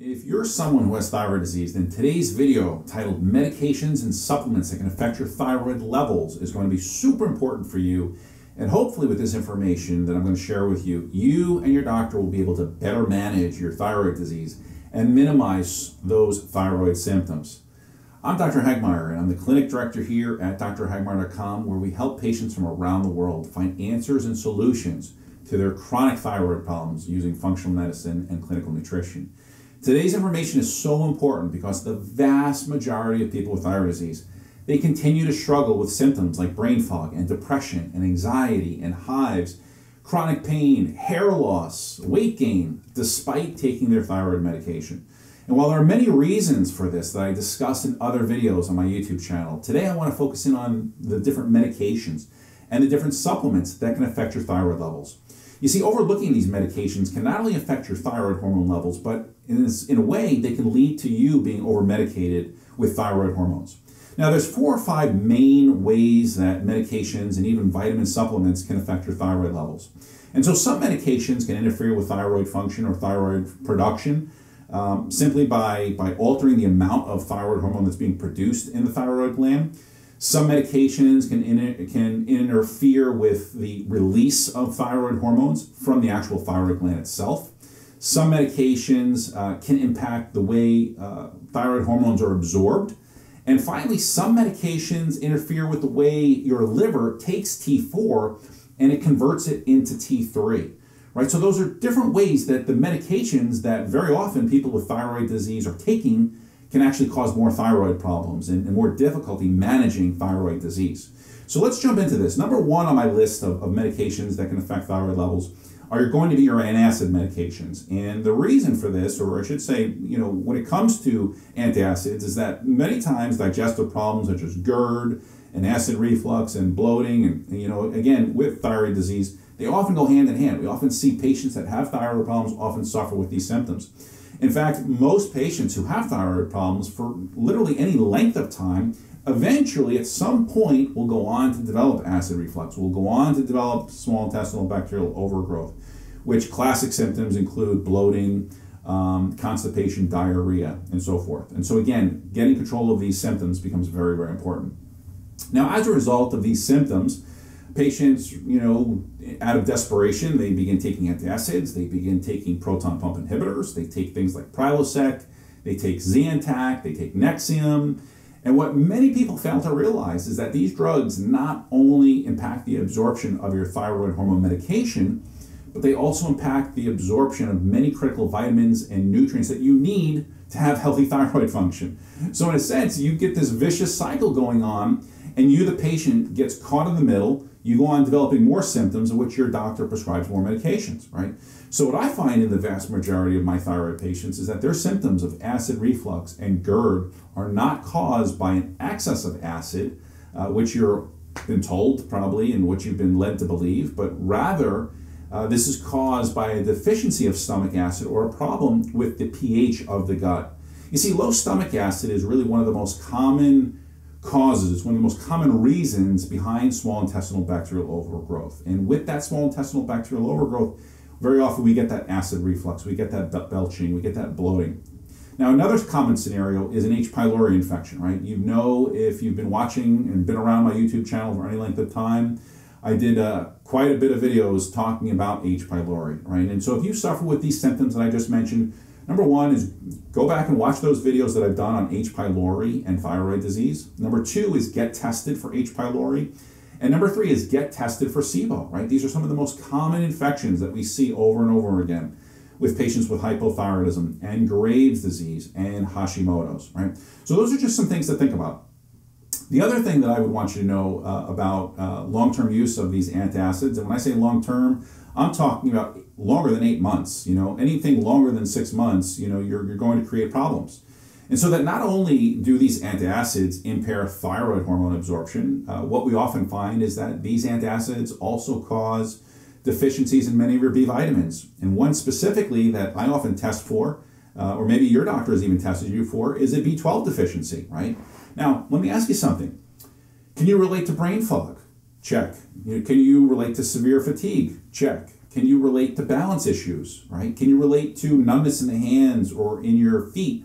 If you're someone who has thyroid disease, then today's video titled Medications and Supplements That Can Affect Your Thyroid Levels is going to be super important for you. And hopefully, with this information that I'm going to share with you, you and your doctor will be able to better manage your thyroid disease and minimize those thyroid symptoms. I'm Dr. Hagmeyer, and I'm the clinic director here at drhagmeyer.com, where we help patients from around the world find answers and solutions to their chronic thyroid problems using functional medicine and clinical nutrition. Today's information is so important because the vast majority of people with thyroid disease, they continue to struggle with symptoms like brain fog and depression and anxiety and hives, chronic pain, hair loss, weight gain, despite taking their thyroid medication. And while there are many reasons for this that I discussed in other videos on my YouTube channel, today I want to focus in on the different medications and the different supplements that can affect your thyroid levels. You see, overlooking these medications can not only affect your thyroid hormone levels, but in, this, in a way, they can lead to you being over-medicated with thyroid hormones. Now, there's four or five main ways that medications and even vitamin supplements can affect your thyroid levels. And so some medications can interfere with thyroid function or thyroid production um, simply by, by altering the amount of thyroid hormone that's being produced in the thyroid gland. Some medications can, in, can interfere with the release of thyroid hormones from the actual thyroid gland itself. Some medications uh, can impact the way uh, thyroid hormones are absorbed. And finally, some medications interfere with the way your liver takes T4 and it converts it into T3. Right? So those are different ways that the medications that very often people with thyroid disease are taking can actually cause more thyroid problems and, and, more difficulty managing thyroid disease. So let's jump into this. Number one on my list of, of medications that can affect thyroid levels are going to be your antacid medications. And the reason for this, or I should say, you know, when it comes to antacids, is that many times digestive problems such as GERD and acid reflux and bloating, and, you know, again, with thyroid disease, they often go hand in hand. We often see patients that have thyroid problems often suffer with these symptoms. In fact, most patients who have thyroid problems for literally any length of time eventually at some point will go on to develop acid reflux, will go on to develop small intestinal bacterial overgrowth, which classic symptoms include bloating, um, constipation, diarrhea, and so forth. And so again, getting control of these symptoms becomes very, very important. Now, as a result of these symptoms, patients, you know, out of desperation, they begin taking antacids, they begin taking proton pump inhibitors, they take things like Prilosec, they take Zantac, they take Nexium. And what many people fail to realize is that these drugs not only impact the absorption of your thyroid hormone medication, but they also impact the absorption of many critical vitamins and nutrients that you need to have healthy thyroid function. So, in a sense, you get this vicious cycle going on, and you, the patient, gets caught in the middle you go on developing more symptoms of which your doctor prescribes more medications, right? So what I find in the vast majority of my thyroid patients is that their symptoms of acid reflux and GERD are not caused by an excess of acid, uh, which you're been told probably and what you've been led to believe, but rather uh, this is caused by a deficiency of stomach acid or a problem with the pH of the gut. You see, low stomach acid is really one of the most common causes, it's one of the most common reasons behind small intestinal bacterial overgrowth. And with that small intestinal bacterial overgrowth, very often we get that acid reflux, we get that belching, we get that bloating. Now, another common scenario is an H. pylori infection, right? You know, if you've been watching and been around my YouTube channel for any length of time, I did uh, quite a bit of videos talking about H. pylori, right? And so if you suffer with these symptoms that I just mentioned, Number one is go back and watch those videos that I've done on H. pylori and thyroid disease. Number two is get tested for H. pylori. And number three is get tested for SIBO, right? These are some of the most common infections that we see over and over again with patients with hypothyroidism and Graves' disease and Hashimoto's, right? So those are just some things to think about. The other thing that I would want you to know uh, about uh, long-term use of these antacids, and when I say long-term, I'm talking about longer than eight months. You know, anything longer than six months, you know, you're, you're going to create problems. And so that not only do these antacids impair thyroid hormone absorption, uh, what we often find is that these antacids also cause deficiencies in many of your B vitamins. And one specifically that I often test for, uh, or maybe your doctor has even tested you for, is a B12 deficiency, right? Now, let me ask you something. Can you relate to brain fog? Check. Can you relate to severe fatigue? Check. Can you relate to balance issues, right? Can you relate to numbness in the hands or in your feet?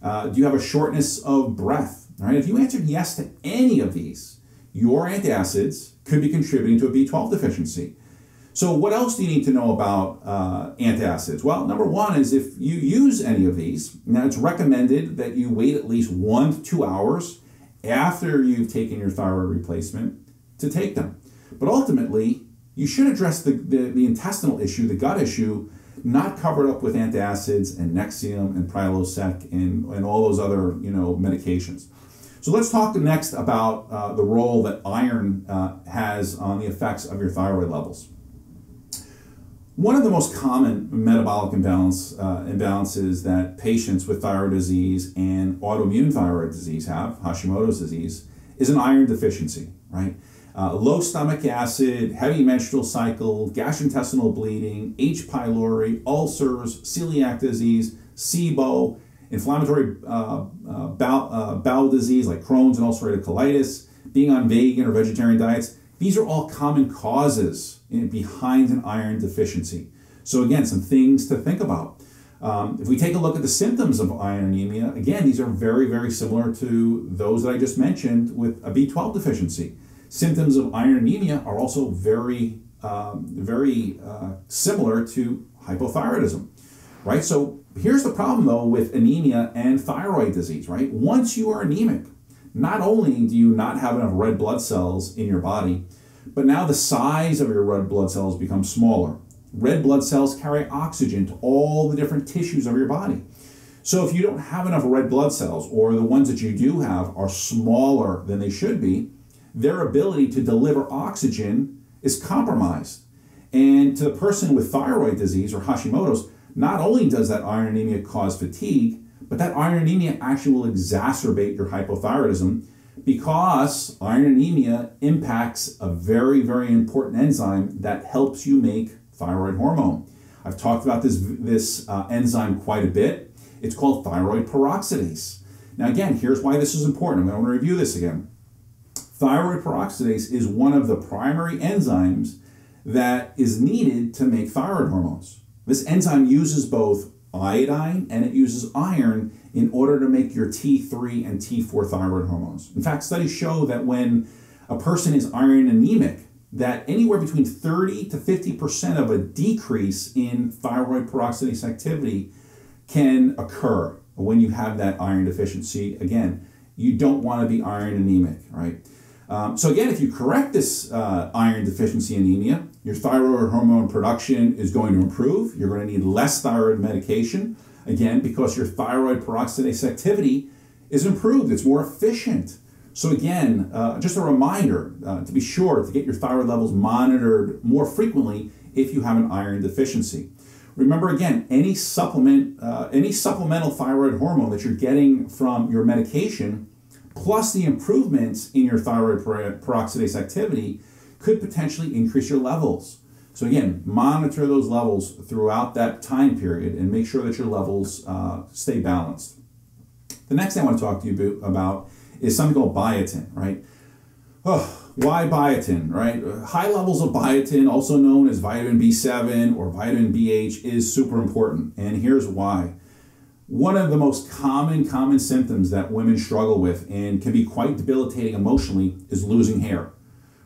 Uh, do you have a shortness of breath? Right? If you answered yes to any of these, your antacids could be contributing to a B12 deficiency. So, what else do you need to know about uh, antacids? Well, number one is if you use any of these, now it's recommended that you wait at least one to two hours after you've taken your thyroid replacement to take them. But ultimately, you should address the, the, the intestinal issue, the gut issue, not covered up with antacids and Nexium and Prilosec and, and all those other you know medications. So let's talk next about uh, the role that iron uh, has on the effects of your thyroid levels. One of the most common metabolic imbalance, uh, imbalances that patients with thyroid disease and autoimmune thyroid disease have, Hashimoto's disease, is an iron deficiency, right? Uh, low stomach acid, heavy menstrual cycle, gastrointestinal bleeding, H. pylori, ulcers, celiac disease, SIBO, inflammatory uh, uh, bowel, uh, bowel disease like Crohn's and ulcerative colitis, being on vegan or vegetarian diets. These are all common causes in, behind an iron deficiency. So again, some things to think about. Um, if we take a look at the symptoms of iron anemia, again, these are very, very similar to those that I just mentioned with a B12 deficiency. Symptoms of iron anemia are also very, um, very uh, similar to hypothyroidism, right? So here's the problem though with anemia and thyroid disease, right? Once you are anemic, not only do you not have enough red blood cells in your body, but now the size of your red blood cells becomes smaller. Red blood cells carry oxygen to all the different tissues of your body. So if you don't have enough red blood cells, or the ones that you do have are smaller than they should be, their ability to deliver oxygen is compromised. And to the person with thyroid disease or Hashimoto's, not only does that iron anemia cause fatigue, but that iron anemia actually will exacerbate your hypothyroidism because iron anemia impacts a very, very important enzyme that helps you make thyroid hormone. I've talked about this, this uh, enzyme quite a bit. It's called thyroid peroxidase. Now, again, here's why this is important. I'm going to review this again. Thyroid peroxidase is one of the primary enzymes that is needed to make thyroid hormones. This enzyme uses both iodine and it uses iron in order to make your T3 and T4 thyroid hormones. In fact, studies show that when a person is iron anemic, that anywhere between 30 to 50% of a decrease in thyroid peroxidase activity can occur when you have that iron deficiency. Again, you don't want to be iron anemic, right? Um, so again, if you correct this uh, iron deficiency anemia, your thyroid hormone production is going to improve. You're going to need less thyroid medication, again, because your thyroid peroxidase activity is improved. It's more efficient. So again, uh, just a reminder uh, to be sure to get your thyroid levels monitored more frequently if you have an iron deficiency. Remember again, any supplement, uh, any supplemental thyroid hormone that you're getting from your medication plus the improvements in your thyroid peroxidase activity could potentially increase your levels. So again, monitor those levels throughout that time period and make sure that your levels uh, stay balanced. The next thing I want to talk to you about is something called biotin, right? Oh, why biotin, right? High levels of biotin, also known as vitamin B7 or vitamin BH, is super important. And here's why. One of the most common, common symptoms that women struggle with and can be quite debilitating emotionally is losing hair,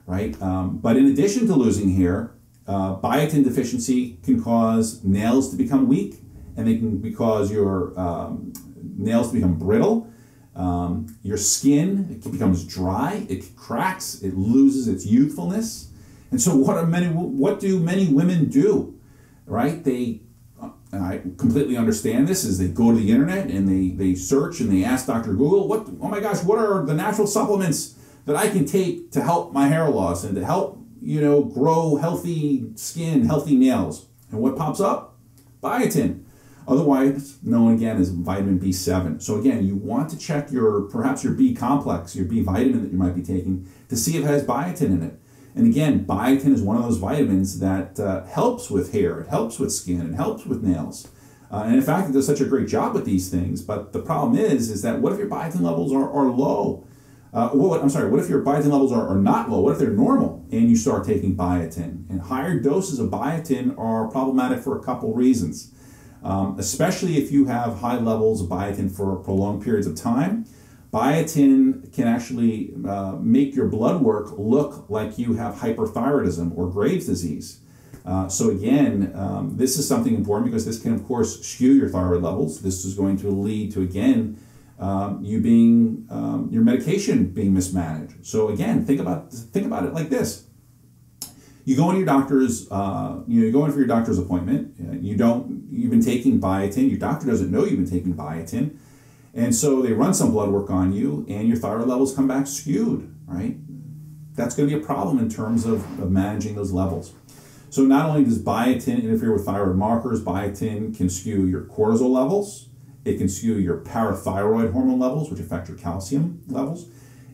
right? Um, but in addition to losing hair, uh, biotin deficiency can cause nails to become weak and they can cause your um, nails to become brittle. Um, your skin it becomes dry, it cracks, it loses its youthfulness. And so, what are many? What do many women do? Right? They and I completely understand this, is they go to the internet and they, they search and they ask Dr. Google, what, oh my gosh, what are the natural supplements that I can take to help my hair loss and to help, you know, grow healthy skin, healthy nails? And what pops up? Biotin. Otherwise known again as vitamin B7. So again, you want to check your, perhaps your B complex, your B vitamin that you might be taking to see if it has biotin in it. And again, biotin is one of those vitamins that uh, helps with hair, it helps with skin, it helps with nails. Uh, and in fact, it does such a great job with these things. But the problem is, is that what if your biotin levels are, are low? Uh, I'm sorry, what if your biotin levels are, are not low? What if they're normal? and you start taking biotin. And higher doses of biotin are problematic for a couple reasons, um, especially if you have high levels of biotin for prolonged periods of time. Biotin can actually uh, make your blood work look like you have hyperthyroidism or Graves' disease. Uh, so again, um, this is something important because this can, of course, skew your thyroid levels. This is going to lead to again um, you being um, your medication being mismanaged. So again, think about think about it like this: you go into your doctor's, uh, you know, you go in for your doctor's appointment. Uh, you don't you've been taking biotin. Your doctor doesn't know you've been taking biotin, and so they run some blood work on you, and your thyroid levels come back skewed. Right? That's going to be a problem in terms of, of managing those levels. So not only does biotin interfere with thyroid markers, biotin can skew your cortisol levels it can skew your parathyroid hormone levels, which affect your calcium levels.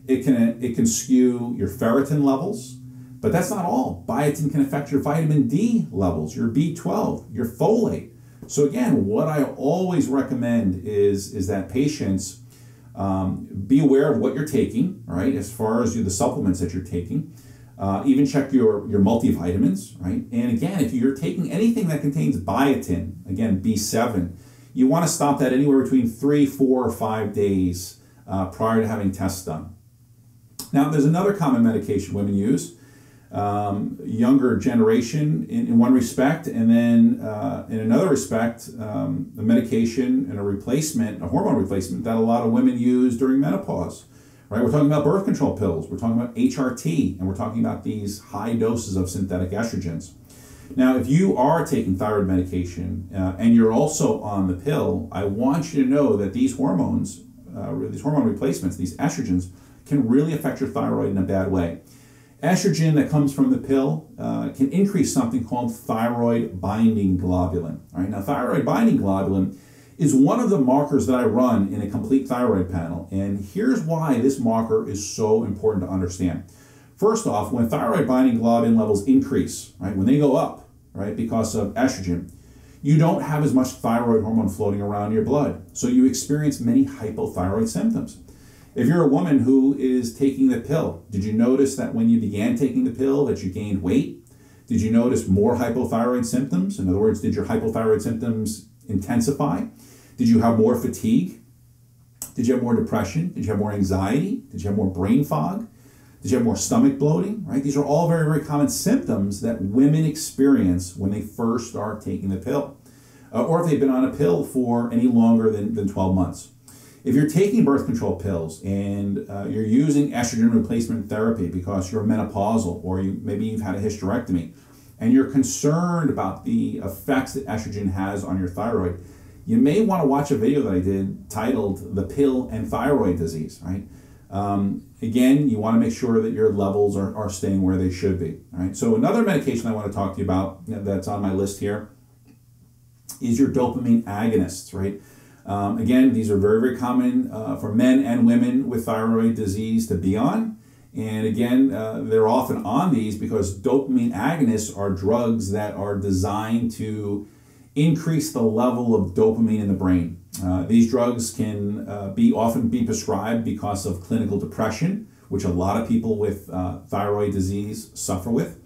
It can, it can skew your ferritin levels, but that's not all. Biotin can affect your vitamin D levels, your B12, your folate. So again, what I always recommend is, is that patients um, be aware of what you're taking, right, as far as you, the supplements that you're taking. Uh, even check your, your multivitamins, right? And again, if you're taking anything that contains biotin, again, B7, you want to stop that anywhere between three, four, or five days uh, prior to having tests done. Now, there's another common medication women use, um, younger generation in, in, one respect, and then uh, in another respect, um, the medication and a replacement, a hormone replacement that a lot of women use during menopause. Right? We're talking about birth control pills, we're talking about HRT, and we're talking about these high doses of synthetic estrogens. Now, if you are taking thyroid medication uh, and you're also on the pill, I want you to know that these hormones, uh, these hormone replacements, these estrogens, can really affect your thyroid in a bad way. Estrogen that comes from the pill uh, can increase something called thyroid binding globulin. All right, now thyroid binding globulin is one of the markers that I run in a complete thyroid panel, and here's why this marker is so important to understand. First off, when thyroid binding globulin levels increase, right, when they go up, right, because of estrogen, you don't have as much thyroid hormone floating around your blood. So you experience many hypothyroid symptoms. If you're a woman who is taking the pill, did you notice that when you began taking the pill that you gained weight? Did you notice more hypothyroid symptoms? In other words, did your hypothyroid symptoms intensify? Did you have more fatigue? Did you have more depression? Did you have more anxiety? Did you have more brain fog? Did you have more stomach bloating? Right? These are all very, very common symptoms that women experience when they first start taking the pill, uh, or if they've been on a pill for any longer than, than 12 months. If you're taking birth control pills and uh, you're using estrogen replacement therapy because you're menopausal or you maybe you've had a hysterectomy and you're concerned about the effects that estrogen has on your thyroid, you may want to watch a video that I did titled "The Pill and Thyroid Disease." Right? Um, again, you want to make sure that your levels are, are staying where they should be. Right. So another medication I want to talk to you about that's on my list here is your dopamine agonists. Right. Um, again, these are very very common uh, for men and women with thyroid disease to be on. And again, uh, they're often on these because dopamine agonists are drugs that are designed to increase the level of dopamine in the brain. Uh, these drugs can uh, be often be prescribed because of clinical depression, which a lot of people with uh, thyroid disease suffer with.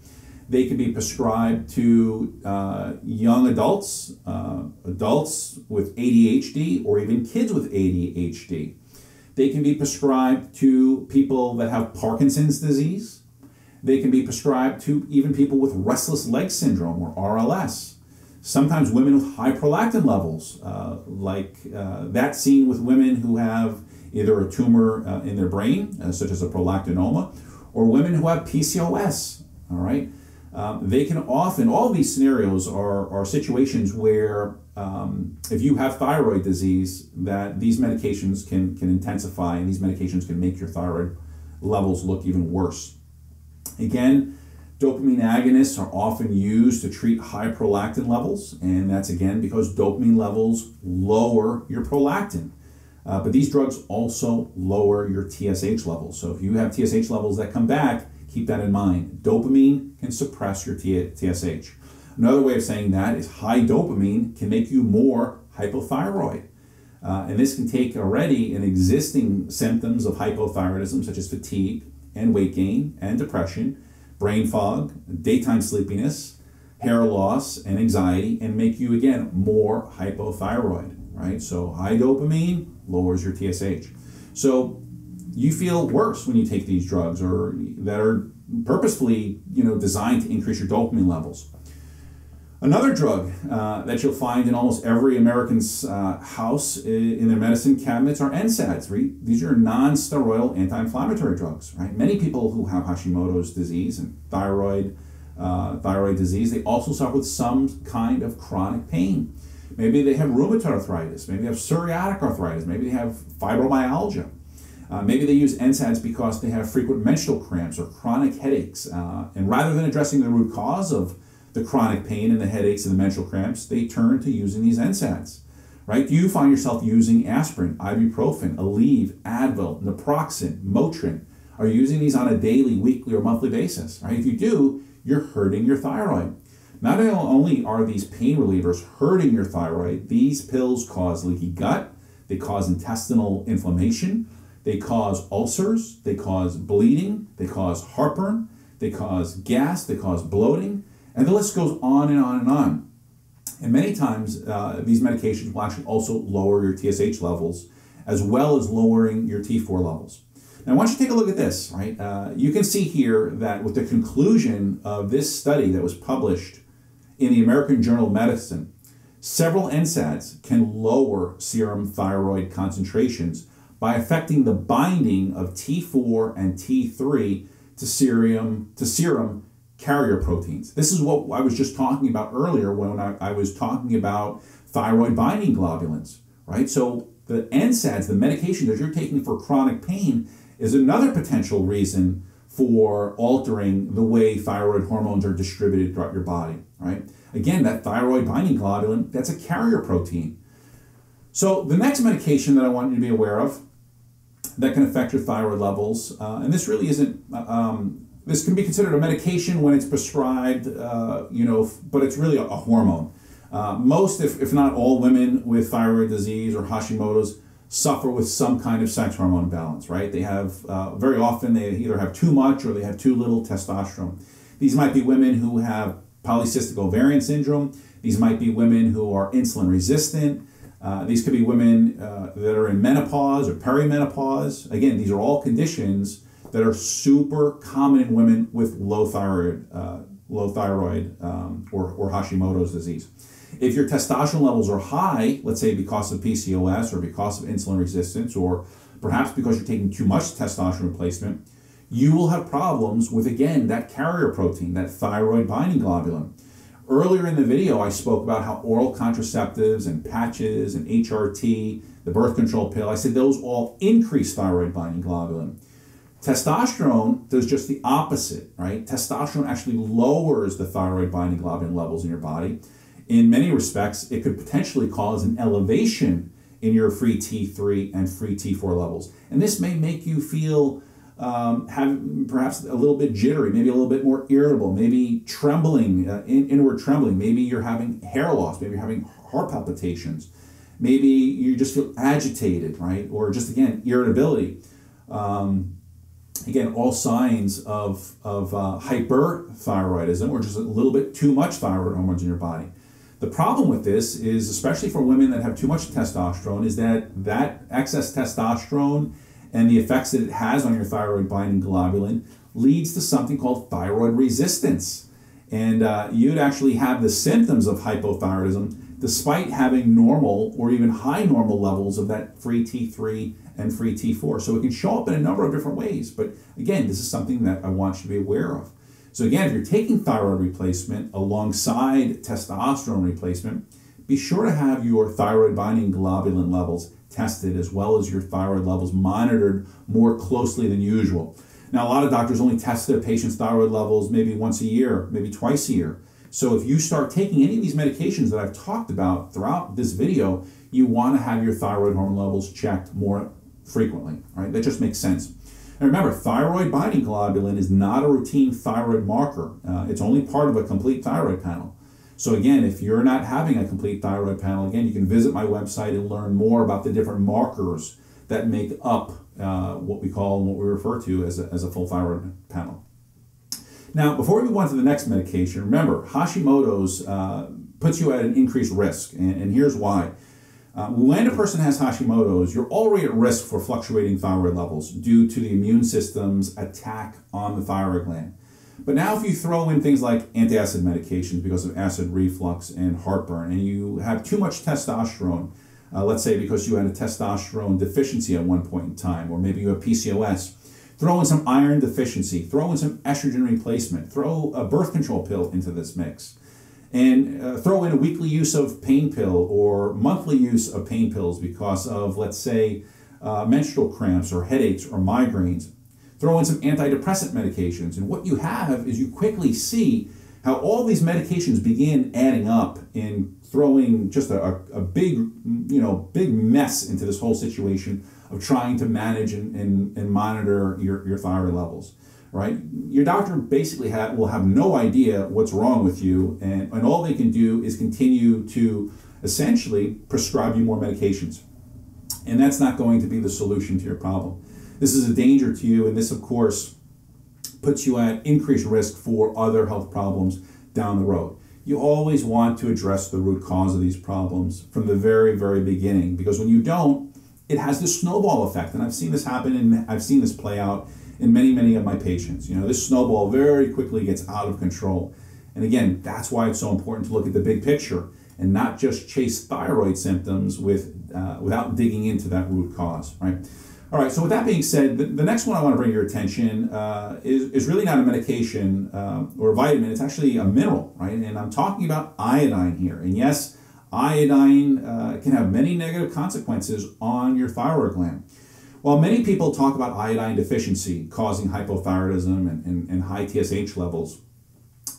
They can be prescribed to uh, young adults, uh, adults with ADHD, or even kids with ADHD. They can be prescribed to people that have Parkinson's disease. They can be prescribed to even people with restless leg syndrome or RLS. Sometimes women with high prolactin levels, uh, like uh, that seen with women who have either a tumor uh, in their brain, uh, such as a prolactinoma, or women who have PCOS. All right, um, they can often all these scenarios are are situations where um, if you have thyroid disease, that these medications can can intensify, and these medications can make your thyroid levels look even worse. Again, Dopamine agonists are often used to treat high prolactin levels, and that's again because dopamine levels lower your prolactin. Uh, but these drugs also lower your TSH levels. So if you have TSH levels that come back, keep that in mind. Dopamine can suppress your TSH. Another way of saying that is high dopamine can make you more hypothyroid. Uh, and this can take already an existing symptoms of hypothyroidism, such as fatigue and weight gain and depression, brain fog, daytime sleepiness, hair loss, and anxiety, and make you again more hypothyroid, right? So high dopamine lowers your TSH. So you feel worse when you take these drugs or that are purposefully, you know, designed to increase your dopamine levels. Another drug uh, that you'll find in almost every American's uh, house in their medicine cabinets are NSAIDs. Right? These are non-steroidal anti-inflammatory drugs. Right? Many people who have Hashimoto's disease and thyroid uh, thyroid disease, they also suffer with some kind of chronic pain. Maybe they have rheumatoid arthritis. Maybe they have psoriatic arthritis. Maybe they have fibromyalgia. Uh, maybe they use NSAIDs because they have frequent menstrual cramps or chronic headaches. Uh, and rather than addressing the root cause of the chronic pain and the headaches and the menstrual cramps, they turn to using these NSAIDs. Right? Do you find yourself using aspirin, ibuprofen, Aleve, Advil, naproxen, Motrin? Are you using these on a daily, weekly, or monthly basis? Right? If you do, you're hurting your thyroid. Not only are these pain relievers hurting your thyroid, these pills cause leaky gut, they cause intestinal inflammation, they cause ulcers, they cause bleeding, they cause heartburn, they cause gas, they cause bloating, and the list goes on and on and on. And many times, uh, these medications will actually also lower your TSH levels as well as lowering your T4 levels. Now, I want you take a look at this, right? Uh, you can see here that with the conclusion of this study that was published in the American Journal of Medicine, several NSAIDs can lower serum thyroid concentrations by affecting the binding of T4 and T3 to serum, to serum carrier proteins. This is what I was just talking about earlier when I, I was talking about thyroid binding globulins, right? So the NSAIDs, the medication that you're taking for chronic pain, is another potential reason for altering the way thyroid hormones are distributed throughout your body, right? Again, that thyroid binding globulin, that's a carrier protein. So the next medication that I want you to be aware of that can affect your thyroid levels, uh, and this really isn't um, this can be considered a medication when it's prescribed, uh, you know, but it's really a, a hormone. Uh, most, if, if not all, women with thyroid disease or Hashimoto's suffer with some kind of sex hormone imbalance, right? They have, uh, very often, they either have too much or they have too little testosterone. These might be women who have polycystic ovarian syndrome. These might be women who are insulin resistant. Uh, these could be women uh, that are in menopause or perimenopause. Again, these are all conditions that are super common in women with low thyroid, uh, low thyroid um, or, or Hashimoto's disease. If your testosterone levels are high, let's say because of PCOS or because of insulin resistance, or perhaps because you're taking too much testosterone replacement, you will have problems with, again, that carrier protein, that thyroid binding globulin. Earlier in the video, I spoke about how oral contraceptives and patches and HRT, the birth control pill, I said those all increase thyroid binding globulin. Testosterone does just the opposite, right? Testosterone actually lowers the thyroid binding globulin levels in your body. In many respects, it could potentially cause an elevation in your free T3 and free T4 levels. And this may make you feel um, have perhaps a little bit jittery, maybe a little bit more irritable, maybe trembling, uh, in, inward trembling. Maybe you're having hair loss, maybe you're having heart palpitations. Maybe you just feel agitated, right? Or just again, irritability. Um, again, all signs of, of uh, hyperthyroidism or just a little bit too much thyroid hormones in your body. The problem with this is, especially for women that have too much testosterone, is that that excess testosterone and the effects that it has on your thyroid binding globulin leads to something called thyroid resistance. And uh, you'd actually have the symptoms of hypothyroidism despite having normal or even high normal levels of that free T3 and free T4. So it can show up in a number of different ways. But again, this is something that I want you to be aware of. So again, if you're taking thyroid replacement alongside testosterone replacement, be sure to have your thyroid binding globulin levels tested as well as your thyroid levels monitored more closely than usual. Now, a lot of doctors only test their patients' thyroid levels maybe once a year, maybe twice a year. So if you start taking any of these medications that I've talked about throughout this video, you want to have your thyroid hormone levels checked more frequently, right? That just makes sense. And remember, thyroid binding globulin is not a routine thyroid marker. Uh, it's only part of a complete thyroid panel. So again, if you're not having a complete thyroid panel, again, you can visit my website and learn more about the different markers that make up uh, what we call and what we refer to as a, as a full thyroid panel. Now, before we move on to the next medication, remember Hashimoto's uh, puts you at an increased risk, and, and here's why. Uh, when a person has Hashimoto's, you're already at risk for fluctuating thyroid levels due to the immune system's attack on the thyroid gland. But now, if you throw in things like antacid medications because of acid reflux and heartburn, and you have too much testosterone, uh, let's say because you had a testosterone deficiency at one point in time, or maybe you have PCOS, throw in some iron deficiency, throw in some estrogen replacement, throw a birth control pill into this mix, and uh, throw in a weekly use of pain pill or monthly use of pain pills because of, let's say, uh, menstrual cramps or headaches or migraines throw in some antidepressant medications. And what you have is you quickly see how all these medications begin adding up and throwing just a, a, big, you know, big mess into this whole situation of trying to manage and, and, and monitor your, your thyroid levels, right? Your doctor basically have, will have no idea what's wrong with you, and, and all they can do is continue to essentially prescribe you more medications. And that's not going to be the solution to your problem. This is a danger to you, and this, of course, puts you at increased risk for other health problems down the road. You always want to address the root cause of these problems from the very, very beginning because when you don't, it has this snowball effect. And I've seen this happen and I've seen this play out in many, many of my patients. You know, this snowball very quickly gets out of control. And again, that's why it's so important to look at the big picture and not just chase thyroid symptoms with uh, without digging into that root cause, right? All right, so with that being said, the, the next one I want to bring your attention uh, is, is really not a medication uh, or a vitamin, it's actually a mineral, right? And I'm talking about iodine here. And yes, iodine uh, can have many negative consequences on your thyroid gland. While many people talk about iodine deficiency causing hypothyroidism and, and, and high TSH levels,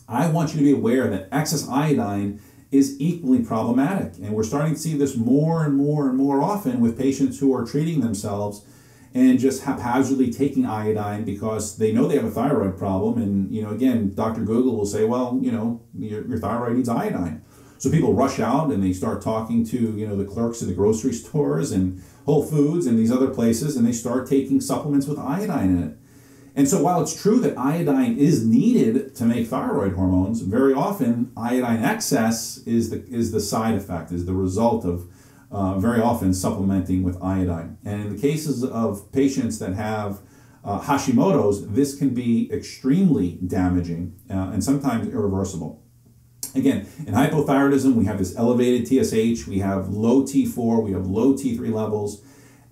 I want you to be aware that excess iodine is equally problematic. And we're starting to see this more and more and more often with patients who are treating themselves and just haphazardly taking iodine because they know they have a thyroid problem. And, you know, again, Dr. Google will say, well, you know, your, your thyroid needs iodine. So people rush out and they start talking to, you know, the clerks at the grocery stores and Whole Foods and these other places, and they start taking supplements with iodine in it. And so while it's true that iodine is needed to make thyroid hormones, very often iodine excess is the, is the side effect, is the result of uh, very often supplementing with iodine. And in the cases of patients that have uh, Hashimoto's, this can be extremely damaging uh, and sometimes irreversible. Again, in hypothyroidism, we have this elevated TSH, we have low T4, we have low T3 levels,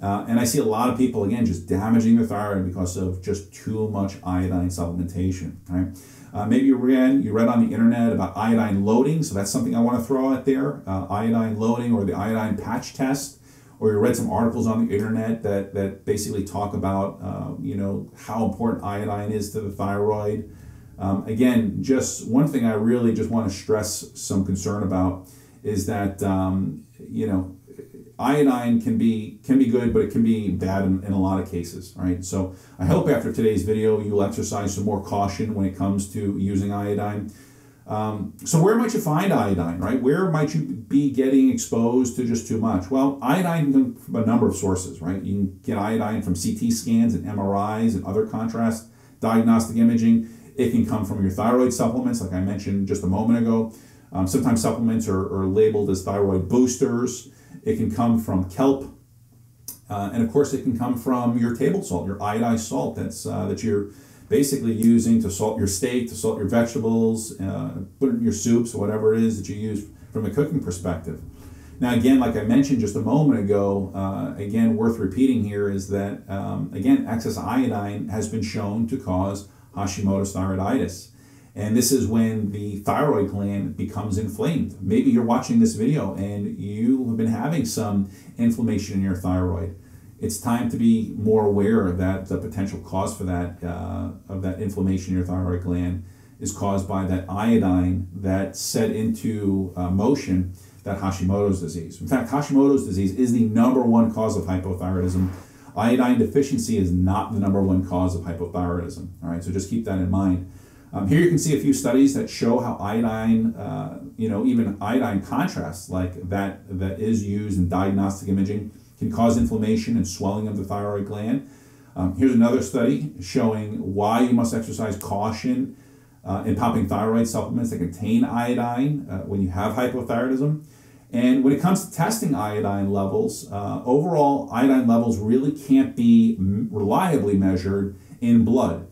uh, and I see a lot of people, again, just damaging their thyroid because of just too much iodine supplementation. Right? Uh, maybe you read, you read on the internet about iodine loading, so that's something I want to throw out there. Uh, iodine loading or the iodine patch test, or you read some articles on the internet that, that basically talk about, uh, you know, how important iodine is to the thyroid. Um, again, just one thing I really just want to stress some concern about is that, um, you know, iodine can be can be good, but it can be bad in, in a lot of cases, right? So I hope after today's video you'll exercise some more caution when it comes to using iodine. Um, so where might you find iodine, right? Where might you be getting exposed to just too much? Well, iodine can from a number of sources, right? You can get iodine from CT scans and MRIs and other contrast diagnostic imaging. It can come from your thyroid supplements, like I mentioned just a moment ago. Um, sometimes supplements are, are labeled as thyroid boosters. It can come from kelp. Uh, and of course, it can come from your table salt, your iodized salt that's, uh, that you're basically using to salt your steak, to salt your vegetables, uh, put in your soups, or whatever it is that you use from a cooking perspective. Now, again, like I mentioned just a moment ago, uh, again, worth repeating here is that, um, again, excess iodine has been shown to cause Hashimoto's thyroiditis. And this is when the thyroid gland becomes inflamed. Maybe you're watching this video and you have been having some inflammation in your thyroid. It's time to be more aware of that the potential cause for that, uh, of that inflammation in your thyroid gland is caused by that iodine that set into uh, motion that Hashimoto's disease. In fact, Hashimoto's disease is the number one cause of hypothyroidism. Iodine deficiency is not the number one cause of hypothyroidism. All right, so just keep that in mind. Um, here you can see a few studies that show how iodine, uh, you know, even iodine contrast like that that is used in diagnostic imaging can cause inflammation and swelling of the thyroid gland. Um, here's another study showing why you must exercise caution uh, in popping thyroid supplements that contain iodine uh, when you have hypothyroidism. And when it comes to testing iodine levels, uh, overall iodine levels really can't be reliably measured in blood.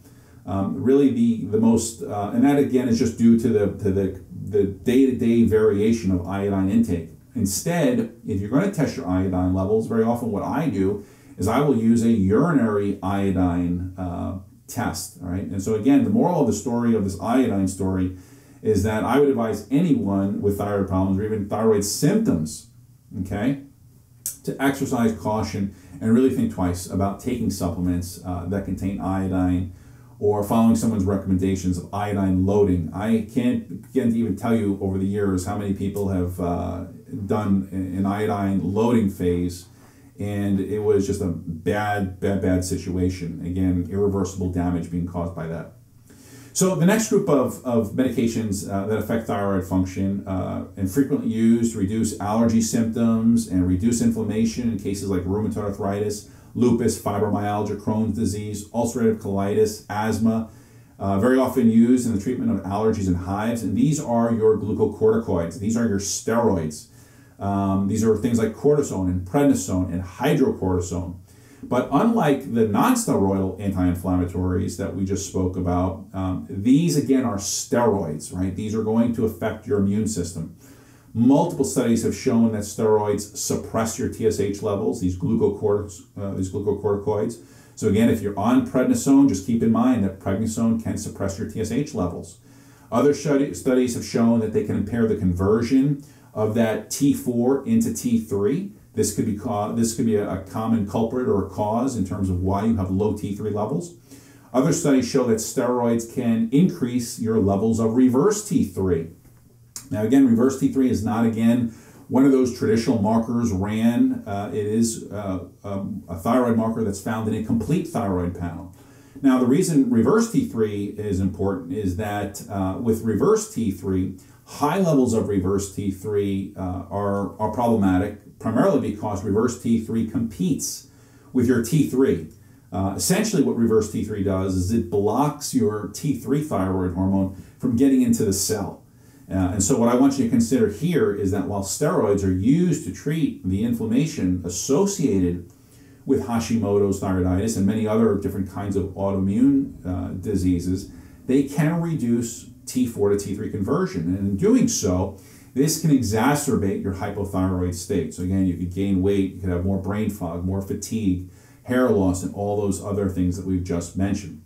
Um, really, the the most, uh, and that again is just due to the to the the day to day variation of iodine intake. Instead, if you're going to test your iodine levels, very often what I do is I will use a urinary iodine uh, test. All right, and so again, the moral of the story of this iodine story is that I would advise anyone with thyroid problems or even thyroid symptoms, okay, to exercise caution and really think twice about taking supplements uh, that contain iodine or following someone's recommendations of iodine loading. I can't begin to even tell you over the years how many people have uh, done an iodine loading phase, and it was just a bad, bad, bad situation. Again, irreversible damage being caused by that. So the next group of, of medications uh, that affect thyroid function uh, and frequently used to reduce allergy symptoms and reduce inflammation in cases like rheumatoid arthritis, lupus, fibromyalgia, Crohn's disease, ulcerative colitis, asthma, uh, very often used in the treatment of allergies and hives. And these are your glucocorticoids. These are your steroids. Um, these are things like cortisone and prednisone and hydrocortisone. But unlike the non-steroidal anti-inflammatories that we just spoke about, um, these again are steroids, right? These are going to affect your immune system. Multiple studies have shown that steroids suppress your TSH levels, these, glucocorticoids, uh, these glucocorticoids. So again, if you're on prednisone, just keep in mind that prednisone can suppress your TSH levels. Other studies have shown that they can impair the conversion of that T4 into T3. This could be this could be a, a common culprit or a cause in terms of why you have low T3 levels. Other studies show that steroids can increase your levels of reverse T3. Now, again, reverse T3 is not, again, one of those traditional markers, RAN. Uh, it is uh, um, a thyroid marker that's found in a complete thyroid panel. Now, the reason reverse T3 is important is that uh, with reverse T3, high levels of reverse T3 uh, are, are problematic, primarily because reverse T3 competes with your T3. Uh, essentially, what reverse T3 does is it blocks your T3 thyroid hormone from getting into the cell. Uh, and so, what I want you to consider here is that while steroids are used to treat the inflammation associated with Hashimoto's thyroiditis and many other different kinds of autoimmune uh, diseases, they can reduce T4 to T3 conversion. And in doing so, this can exacerbate your hypothyroid state. So, again, you could gain weight, you could have more brain fog, more fatigue, hair loss, and all those other things that we've just mentioned.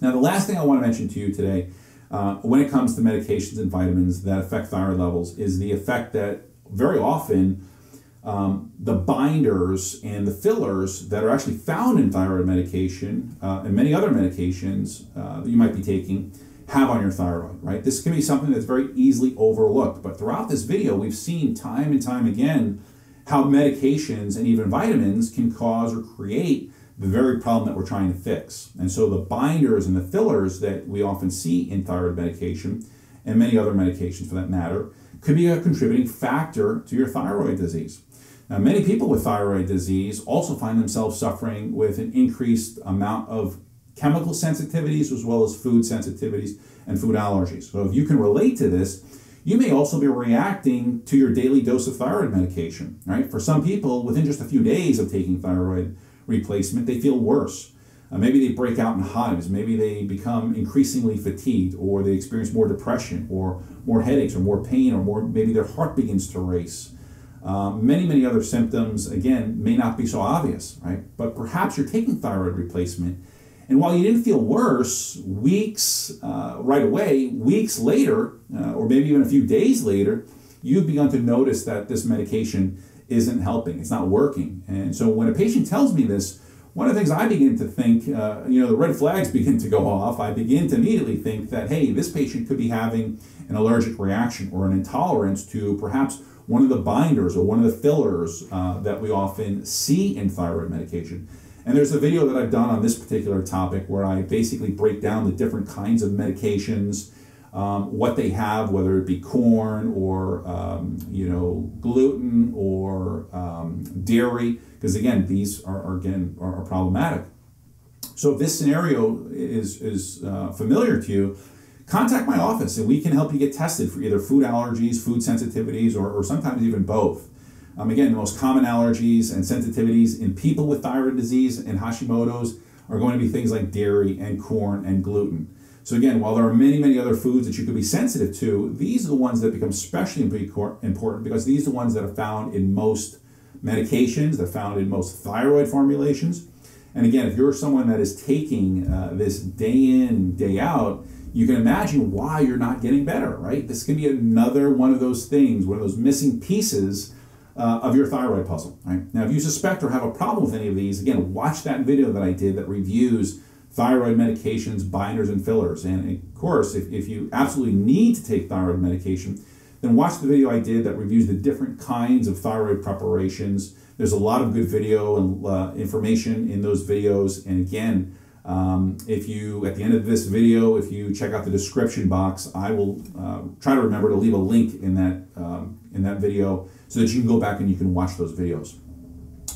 Now, the last thing I want to mention to you today uh, when it comes to medications and vitamins that affect thyroid levels is the effect that very often um, the binders and the fillers that are actually found in thyroid medication uh, and many other medications uh, that you might be taking have on your thyroid, right? This can be something that's very easily overlooked. But throughout this video, we've seen time and time again how medications and even vitamins can cause or create the very problem that we're trying to fix. And so the binders and the fillers that we often see in thyroid medication, and many other medications for that matter, could be a contributing factor to your thyroid disease. Now, many people with thyroid disease also find themselves suffering with an increased amount of chemical sensitivities as well as food sensitivities and food allergies. So, if you can relate to this, you may also be reacting to your daily dose of thyroid medication, right? For some people, within just a few days of taking thyroid replacement, they feel worse. Uh, maybe they break out in hives. Maybe they become increasingly fatigued, or they experience more depression, or more headaches, or more pain, or more maybe their heart begins to race. Um, many, many other symptoms, again, may not be so obvious, right? But perhaps you're taking thyroid replacement, and while you didn't feel worse weeks uh, right away, weeks later, uh, or maybe even a few days later, you've begun to notice that this medication isn't helping, it's not working. And so when a patient tells me this, one of the things I begin to think, uh, you know, the red flags begin to go off. I begin to immediately think that, hey, this patient could be having an allergic reaction or an intolerance to perhaps one of the binders or one of the fillers uh, that we often see in thyroid medication. And there's a video that I've done on this particular topic where I basically break down the different kinds of medications um, what they have, whether it be corn or um, you know gluten or um, dairy, because again these are, are again are, are, problematic. So if this scenario is is uh, familiar to you, contact my office and we can help you get tested for either food allergies, food sensitivities, or, or sometimes even both. Um, again, the most common allergies and sensitivities in people with thyroid disease and Hashimoto's are going to be things like dairy and corn and gluten. So again, while there are many, many other foods that you could be sensitive to, these are the ones that become especially important because these are the ones that are found in most medications, they're found in most thyroid formulations. And again, if you're someone that is taking uh, this day in, day out, you can imagine why you're not getting better, right? This can be another one of those things, one of those missing pieces uh, of your thyroid puzzle, right? Now, if you suspect or have a problem with any of these, again, watch that video that I did that reviews thyroid medications, binders, and fillers. And of course, if, if you absolutely need to take thyroid medication, then watch the video I did that reviews the different kinds of thyroid preparations. There's a lot of good video and uh, information in those videos. And again, um, if you, at the end of this video, if you check out the description box, I will uh, try to remember to leave a link in that, um, in that video so that you can go back and you can watch those videos.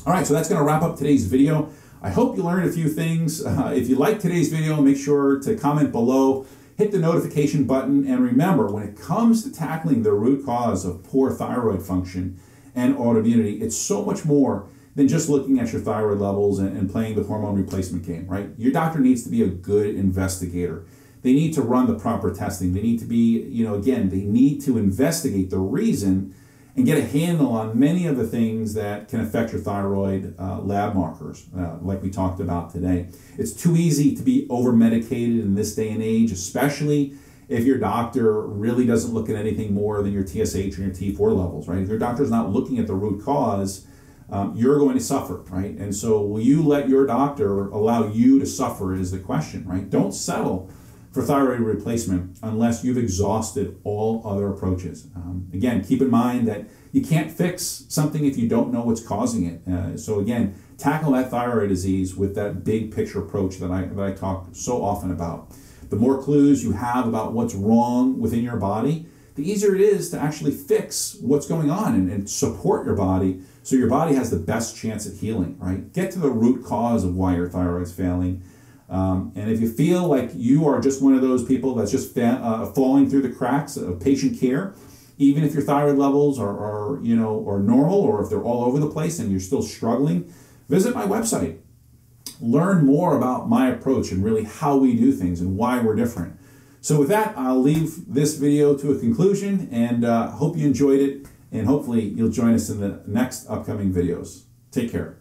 All right, so that's going to wrap up today's video. I hope you learned a few things. Uh, if you like today's video, make sure to comment below, hit the notification button, and remember, when it comes to tackling the root cause of poor thyroid function and autoimmunity, it's so much more than just looking at your thyroid levels and, and playing the hormone replacement game, right? Your doctor needs to be a good investigator. They need to run the proper testing. They need to be, you know, again, they need to investigate the reason and get a handle on many of the things that can affect your thyroid uh, lab markers, uh, like we talked about today. It's too easy to be over medicated in this day and age, especially if your doctor really doesn't look at anything more than your TSH and your T4 levels, right? If your doctor's not looking at the root cause, um, you're going to suffer, right? And so, will you let your doctor allow you to suffer? Is the question, right? Don't settle for thyroid replacement unless you've exhausted all other approaches. Um, again, keep in mind that you can't fix something if you don't know what's causing it. Uh, so again, tackle that thyroid disease with that big picture approach that I, that I talk so often about. The more clues you have about what's wrong within your body, the easier it is to actually fix what's going on and, and support your body so your body has the best chance at healing, right? Get to the root cause of why your thyroid's failing um, and if you feel like you are just one of those people that's just fa- uh, falling through the cracks of patient care, even if your thyroid levels are, are, you know are normal or if they're all over the place and you're still struggling, visit my website. Learn more about my approach and really how we do things and why we're different. So with that, I'll leave this video to a conclusion and uh, hope you enjoyed it and hopefully you'll join us in the next upcoming videos. Take care.